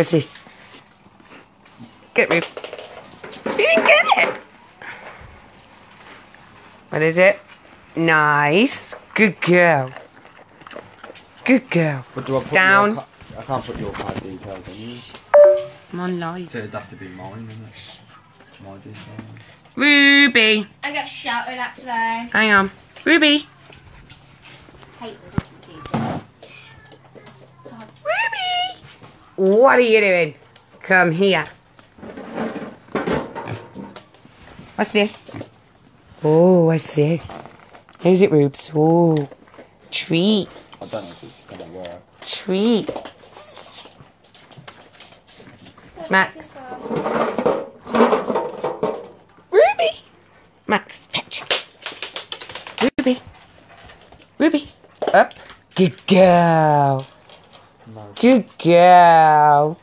What's this? Get Ruby. You didn't get it. What is it? Nice. Good girl. Good girl. But do I put Down. Your I can't put your card details in. you? I'm. So it'd have to be mine, isn't it? My details. Ruby. I got shouted at today. Hang on. Ruby. Hate this computer. Ruby. What are you doing? Come here. What's this? Oh, what's this? Is it, Rubes? Oh, treat. I don't know if it's gonna work. Treats. Max. Ruby. Max, fetch. Ruby. Ruby. Up. Good girl. No. Good girl.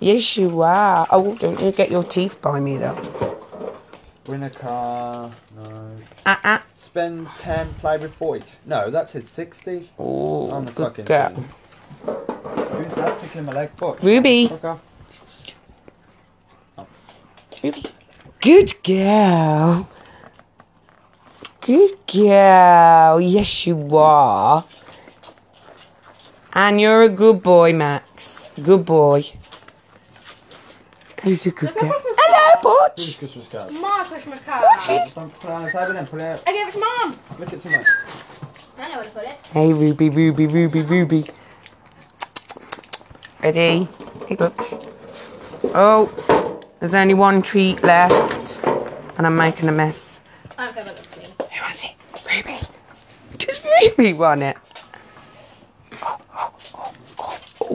Yes, you are. Oh, don't you get your teeth by me, though. Win a car. No. Uh-uh. Spend 10, play with 40. No, that's said 60. Oh, On the good fucking girl. thing. Who's that tickling my leg? Fuck. Ruby. Fuck off. Oh. Ruby. Good girl. Good girl. Yes, you are. And you're a good boy, Max. Good boy. Who's a good girl? Hello, Who's Butch. Christmas card? My Christmas card. Butchie. Don't put it on the table then, put it out. I gave it to mom. Look at too. I know where to put it. Hey, Ruby, Ruby, Ruby, Ruby. Ready? Hey, Butch. Oh, there's only one treat left. And I'm making a mess. I don't care about the clean. Who wants it? Ruby. Does Ruby want it?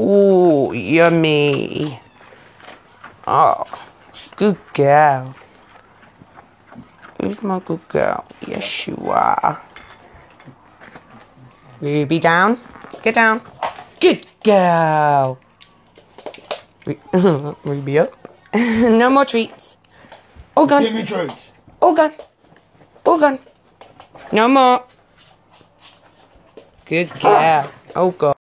Oh, yummy. Oh, good girl. Who's my good girl? Yes, you are. Ruby down. Get down. Good girl. Ru- Ruby up. no more treats. All gone. Give me treats. All gone. All gone. No more. Good ah. girl. Oh, God.